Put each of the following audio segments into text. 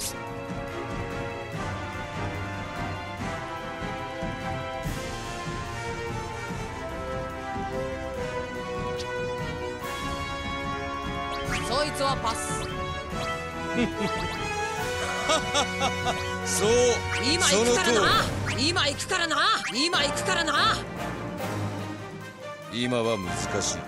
そいつはパス。そう今行くからな。今行くからな。今行くからな。今は難しい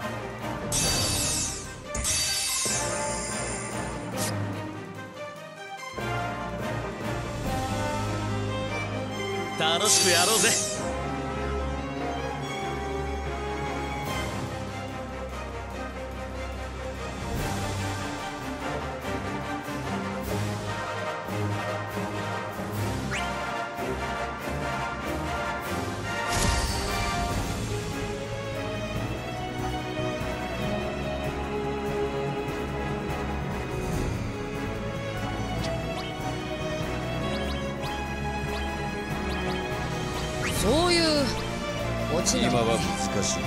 楽しくやろうぜ。そういう落ち今なは難しい。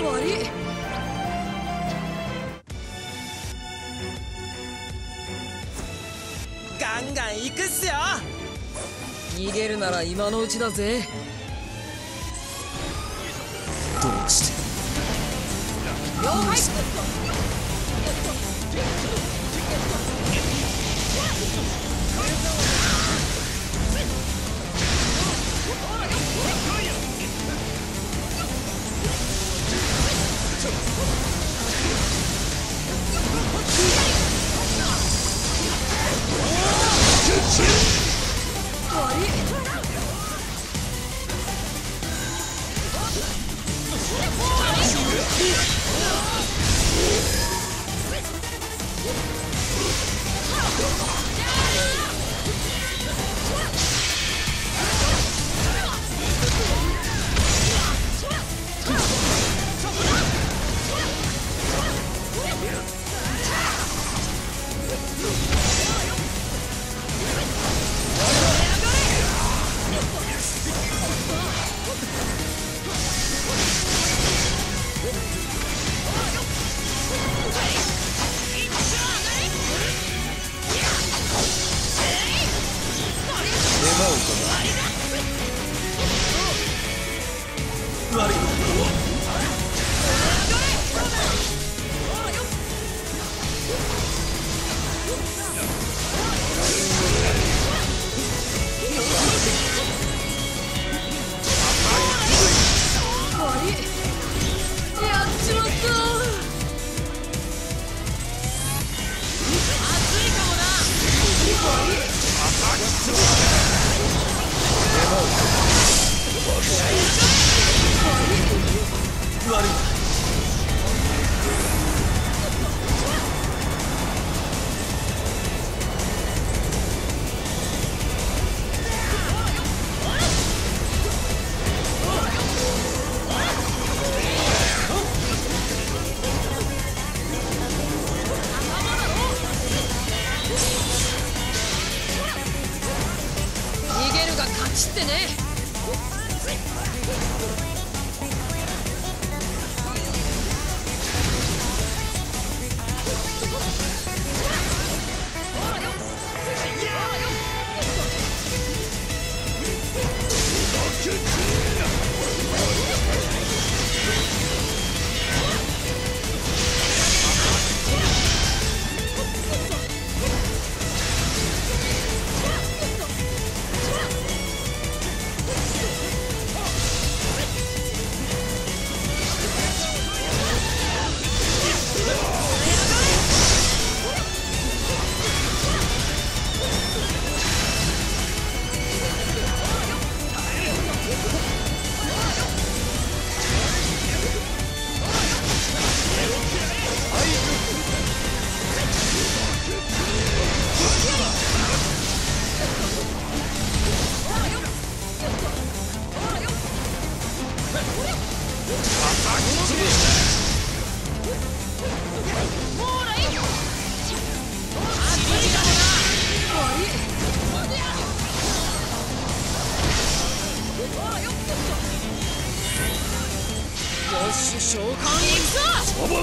悪い。ガンガン行くっすよ。逃げるなら今のうちだぜ。どうして？了解知ってね。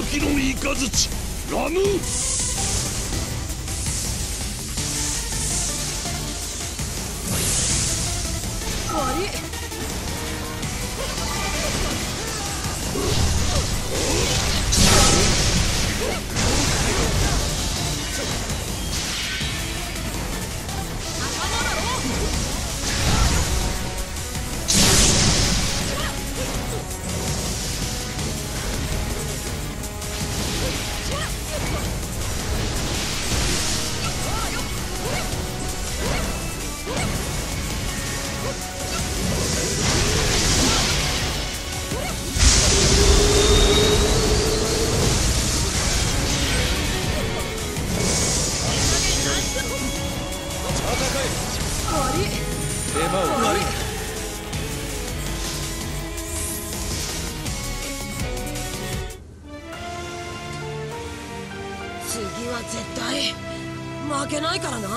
きの雷ラム間を悪い次は絶対負けないからな。